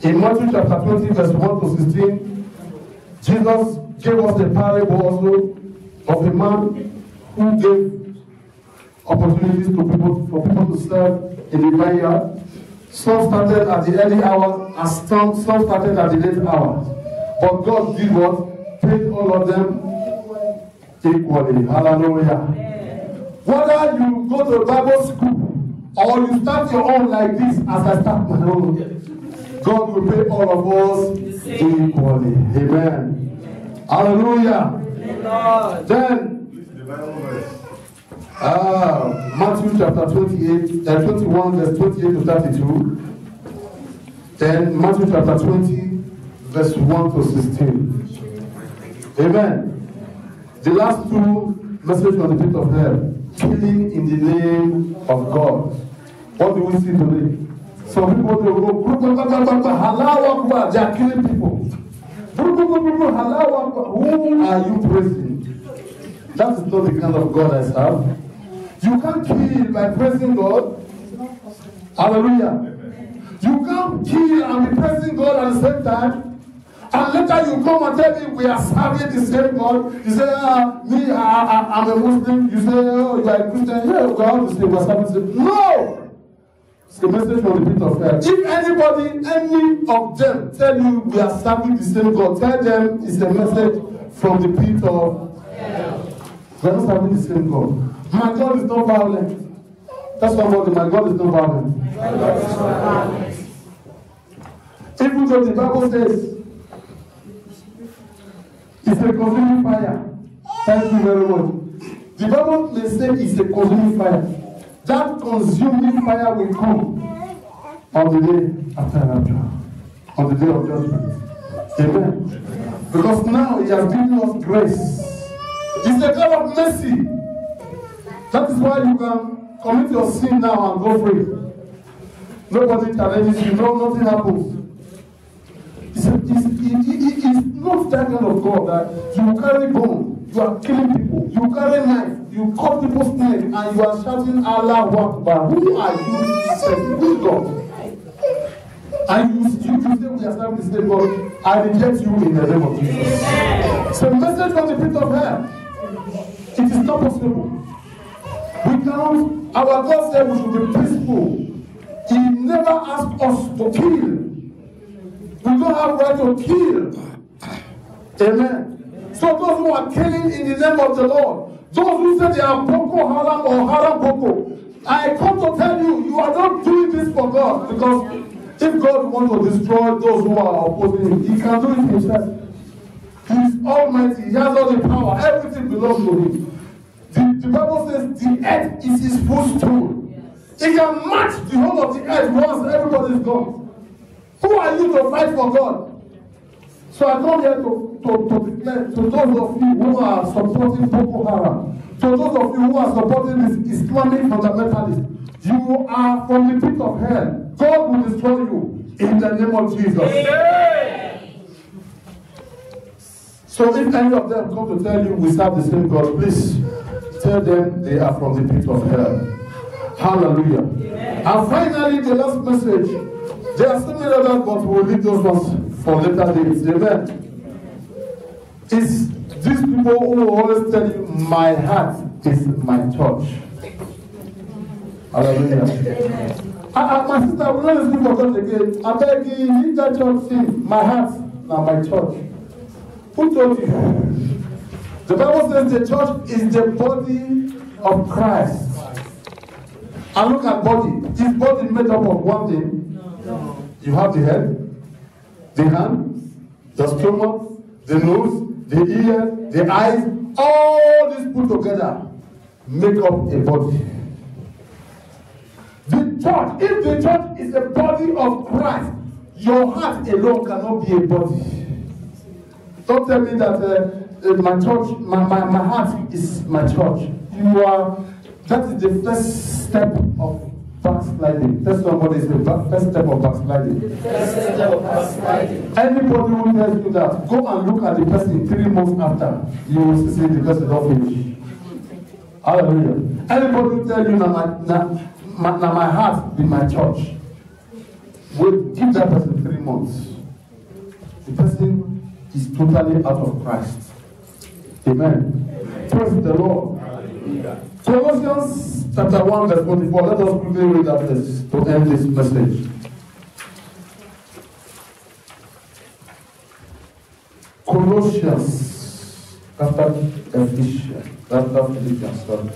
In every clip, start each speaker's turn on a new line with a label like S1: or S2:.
S1: In Matthew chapter 20, verse 1 to 16, Jesus gave us the parable also of a man who gave opportunities to people for people to serve in the vineyard. Some started at the early hour and some, some started at the late hour. But God did what? Paid all of them equally. Hallelujah. Whether you go to Bible school or you start your own like this as I start my own, God will pay all of us equally. Amen. Hallelujah. Then Ah, Matthew chapter 28, uh, 21, verse 28 to 32. Then Matthew chapter 20, verse 1 to 16. Amen. The last two messages on the pit of hell. Killing in the name of God. What do we see today? Some people they go, Halal Akbar, they are killing people. Halal Akbar, who are you praising? That is not the kind of God I serve. You can't kill by praising God. Hallelujah. You can't kill and be praising God at the same time. And later you come and tell me we are serving the same God. You say, ah, me, I, I, I'm a Muslim. You say, oh, you are a Christian. Yeah, we are all the same. We are serving the same. No! It's the message from the pit of hell. If anybody, any of them tell you we are serving the same God, tell them it's a message from the pit of hell. We are not serving the same God. My God is not violent. That's what I'm My God is not violent. Even though the Bible says it's a consuming fire. Thank you very much. The Bible may say it's a consuming fire. That consuming fire will come on the day after rapture, on the day of judgment. Amen. Because now He has given us grace. It's a God of mercy. That is why you can commit your sin now and go free. Nobody challenges you, no, nothing happens. It's, it's, it, it, it's not that kind of God that you carry bone, you are killing people, you carry knife, you cut people's neck, and you are shouting Allah Akbar. Who are you Who is God? And you, you, you say we are serving the same God. I reject you in the name of Jesus. So message from the pit of hell. It is not possible. We cannot, our God said we should be peaceful. He never asked us to kill. We don't have right to kill. Amen. So those who are killing in the name of the Lord, those who say they are Boko Haram or Haram Boko, I come to tell you, you are not doing this for God because if God wants to destroy those who are opposing him, he can do it himself. He is almighty, he has all the power, everything belongs to him. The, the Bible says the earth is his footstool. He can match the whole of the earth once everybody is gone. Who are you to fight for God? So I come here to, to, to to those of you who are supporting Boko Haram, to those of you who are supporting this Islamic fundamentalist, you are from the pit of hell. God will destroy you in the name of Jesus. Amen. So if any of them come to tell you we serve the same God, please Tell them they are from the pit of hell. Hallelujah. Amen. And finally, the last message. There are so many others, but we'll leave those ones for later days. Amen. It's these people who always tell you, my heart is my church. Hallelujah. I, I, my sister, we're not listening for God again. I beg you, leave that church. My heart, now my church. Who told you? The Bible says the church is the body of Christ. And look at body. Is body made up of one thing? No. You have the head, the hand, the stomach, the nose, the ear, the eyes, all these put together make up a body. The church, if the church is a body of Christ, your heart alone cannot be a body. Don't tell me that uh, my church, my, my, my heart is my church. You are, that is the first step of backsliding. Tell somebody is the first step of backsliding. The first step of backsliding. Anybody who tells you that, go and look at the person three months after, you will see the person not finish. Hallelujah. Anybody who tell you that my, na, my, na my heart be my church, will give that person three months. months, the person is totally out of Christ. Amen. Amen. Praise the Lord. Colossians chapter 1, verse 24. Let us quickly read that verse to end this message. Colossians after Ephesians, after Philippians, sorry.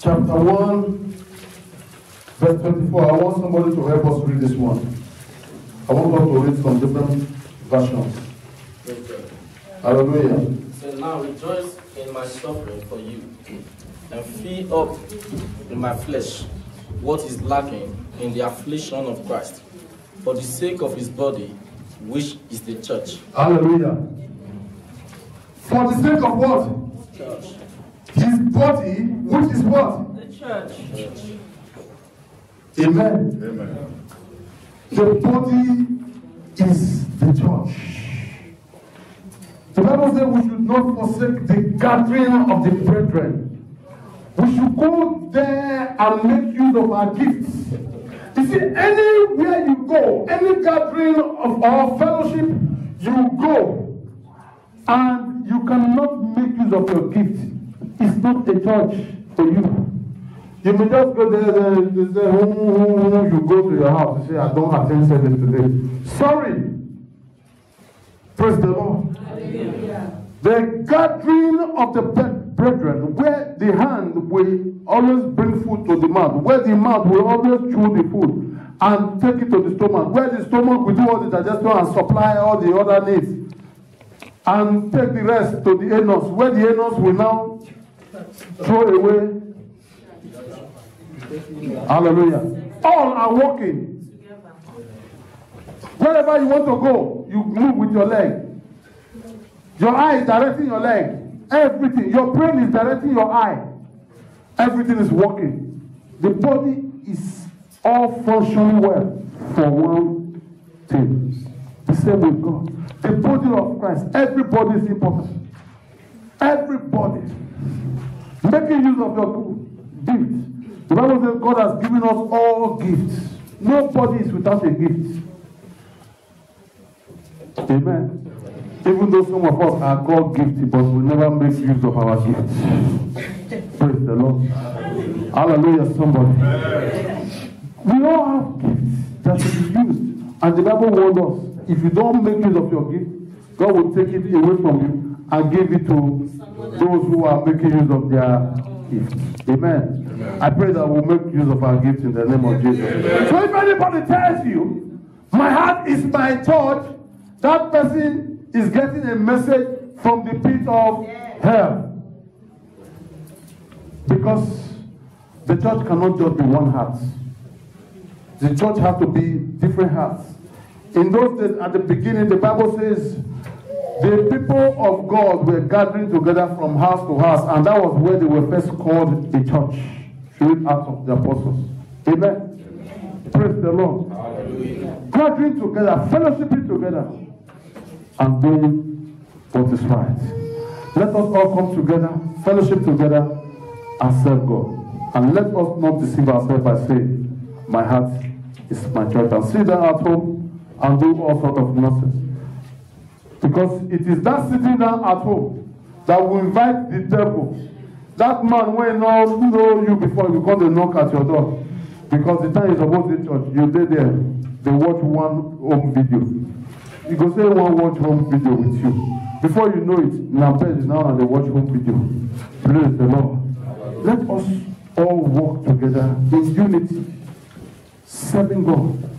S1: Chapter 1, verse 24. I want somebody to help us read this one. I want us to read from different versions. Hallelujah.
S2: So now rejoice in my suffering for you, and fill up in my flesh what is lacking in the affliction of Christ, for the sake of his body, which is the church.
S1: Hallelujah. For the sake of what?
S2: Church.
S1: His body, which is what?
S3: The church.
S2: Church.
S1: Amen.
S4: Amen.
S1: The body is the church. The Bible says we should not forsake the gathering of the brethren. We should go there and make use of our gifts. You see, anywhere you go, any gathering of our fellowship, you go, and you cannot make use of your gift. It's not a church for you. You may just go there, there, there, who, who, who, you go to your house and say, I don't attend service today. Sorry. Praise the Lord. The gathering of the brethren, where the hand will always bring food to the mouth, where the mouth will always chew the food and take it to the stomach, where the stomach will do all the digestion and supply all the other needs, and take the rest to the anus, where the anus will now throw away. Hallelujah. All are walking. Wherever you want to go, you move with your leg. Your eye is directing your leg. Everything. Your brain is directing your eye. Everything is working. The body is all functioning well for one thing. The same with God. The body of Christ. Everybody is important. Everybody. Making use of your gift. The Bible says God has given us all gifts. Nobody is without a gift. Amen. Even though some of us are God gifted, but we never make use of our gifts. Praise the Lord. Hallelujah, somebody. We all have gifts that should be used. And the Bible warns us if you don't make use of your gift, God will take it away from you and give it to those who are making use of their gift. Amen. Amen. I pray that we'll make use of our gifts in the name of Jesus. Amen. So if anybody tells you, my heart is my church, that person is getting a message from the pit of hell. Because the church cannot just be one heart. The church has to be different hearts. In those days, at the beginning, the Bible says the people of God were gathering together from house to house, and that was where they were first called the church. Should Acts of the Apostles. Amen. Amen. Praise the Lord. Hallelujah. Gathering together, fellowshipping together and doing what is right. Let us all come together, fellowship together, and serve God. And let us not deceive ourselves by saying, My heart is my church, and sit down at home and do all sorts of nonsense. Because it is that sitting down at home that will invite the devil. That man when not know you before you come to knock at your door. Because the time is about the church, you did there, they watch one home video you go say one watch home video with you. Before you know it na is now on the watch home video. Praise the lord. Let us all work together in unity serving god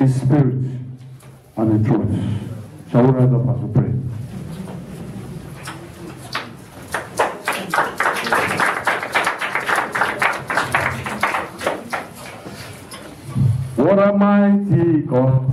S1: in spirit and in truth. Shall we rise up as we pray. What a mighty God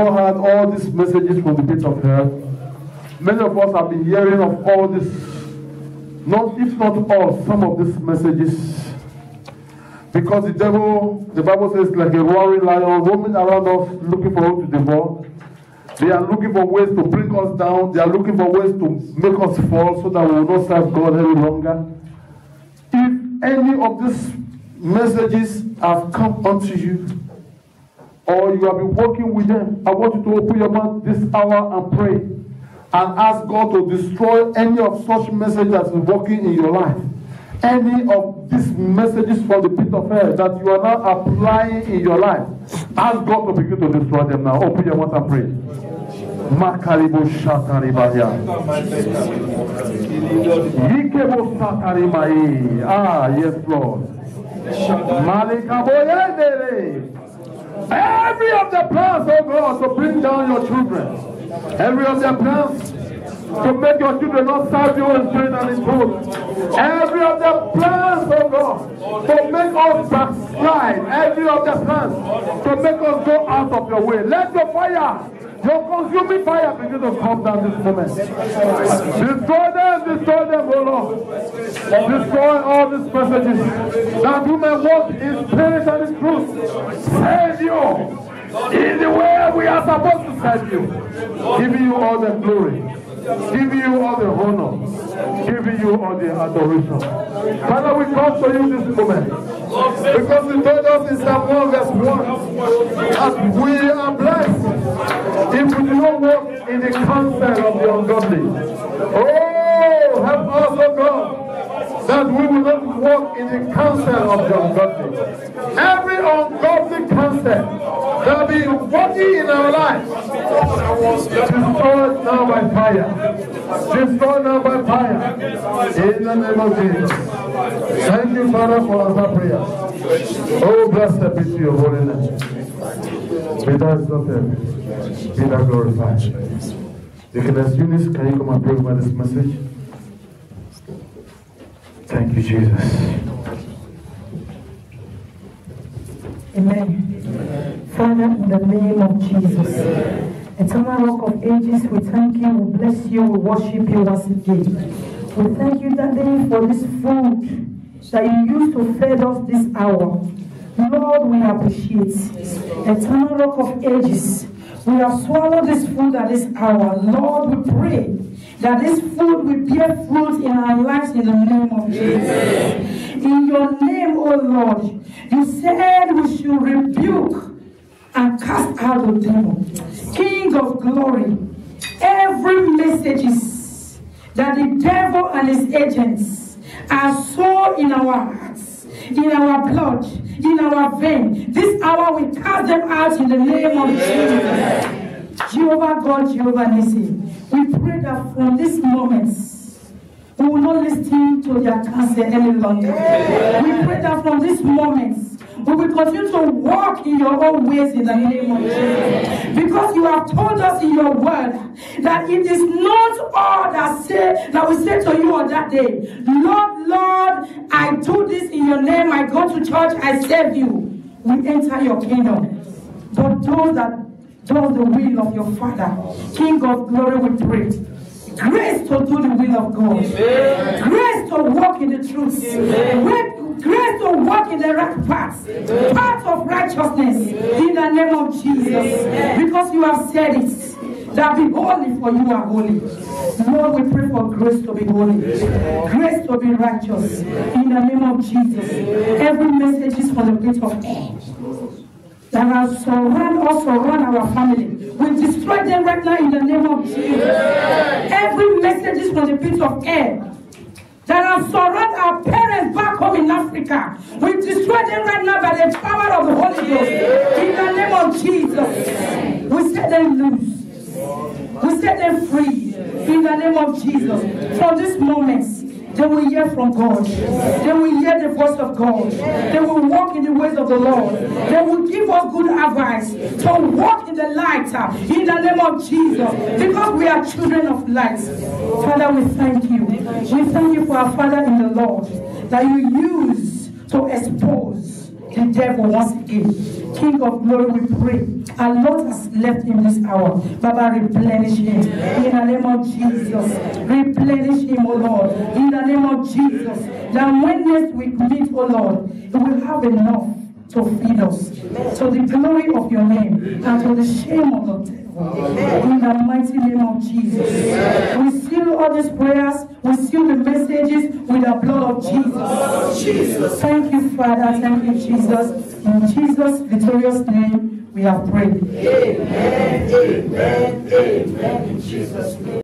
S1: all heard all these messages from the pit of hell. Many of us have been hearing of all this, not if not all, some of these messages. Because the devil, the Bible says, like a roaring lion roaming around us looking for who to devour. They are looking for ways to bring us down. They are looking for ways to make us fall so that we will not serve God any longer. If any of these messages have come unto you, or you have been working with them, I want you to open your mouth this hour and pray and ask God to destroy any of such messages that is working in your life. Any of these messages from the pit of hell that you are now applying in your life, ask God to begin to destroy them now. Open your mouth and pray. Makaribo shataribaya. Yikebo satarimai. Ah, yes, Lord. Malikaboyendere. Every of the plans, oh God, to bring down your children. Every of their plans to make your children not serve you in spirit and in truth. Every of their plans, oh God, to make us backslide. Every of their plans to make us go out of your way. Let your fire, your consuming fire begin to come down this moment. Destroy them, destroy them, oh Lord. Destroy all these messages that we may walk in spirit and in truth. Save you in the way we are supposed to serve you. Giving you all the glory. Giving you all the honor. Giving you all the adoration. Father, we come to you this moment. Because you told us in Psalm 1 verse 1 that we are blessed if we do not walk in the counsel of the ungodly. Oh, help us, oh God that we will not walk in the counsel of the ungodly. Every ungodly counsel that be working in our lives, destroyed now by fire. Destroyed now by fire. In the name of Jesus. Thank you, Father, for our prayer. Oh, blessed be your holy name. Be thou exalted. Be thou glorified. Deaconess Eunice, can you come and pray over this message? Thank you, Jesus.
S3: Amen. Father, in the name of Jesus, eternal rock of ages, we thank you, we bless you, we worship you once again. We thank you, Daddy, for this food that you used to feed us this hour. Lord, we appreciate. Eternal rock of ages, we have swallowed this food at this hour. Lord, we pray that this food will bear fruit in our lives in the name of Jesus. In your name, O Lord, you said we should rebuke and cast out the devil. King of glory, every messages that the devil and his agents are so in our hearts, in our blood, in our vein. This hour we cast them out in the name of Jesus. Jehovah God, Jehovah Nissi, we pray that from this moment, we will not listen to their counsel any longer. We pray that from this moment, we will continue to walk in your own ways in the name of Jesus. Because you have told us in your word that it is not all that say that we say to you on that day, Lord, Lord, I do this in your name, I go to church, I serve you. We enter your kingdom. But those that does the will of your Father, King of glory, we pray. Grace to do the will of God. Grace to walk in the truth. Grace to walk in the right path. Path of righteousness in the name of Jesus. Because you have said it. That be holy for you are holy. Lord, we pray for grace to be holy. Grace to be righteous. In the name of Jesus. Every message is for the pit of air that have surround us, surround our family. We destroy them right now in the name of Jesus. Every message is from the pit of air that have surround our parents back home in Africa. We destroy them right now by the power of the Holy Ghost. In the name of Jesus. We set them loose. We set them free. In the name of Jesus. From this moment, they will hear from God. They will hear the voice of God. They will walk in the ways of the Lord. They will give us good advice to walk in the light uh, in the name of Jesus because we are children of light. Father, we thank you. We thank you for our Father in the Lord that you use to expose the devil once again. King of glory, we pray A lot has left him this hour. Baba, replenish him. In the name of Jesus. Replenish him, O Lord. In the name of Jesus. That when next we meet, O Lord, we will have enough to feed us. To the glory of your name and to the shame of the. In the mighty name of Jesus. We seal all these prayers, we seal the messages with the blood of Jesus. Thank you, Father. Thank you, Jesus. In Jesus' victorious name, we have prayed.
S5: Amen, amen, amen, in Jesus' name.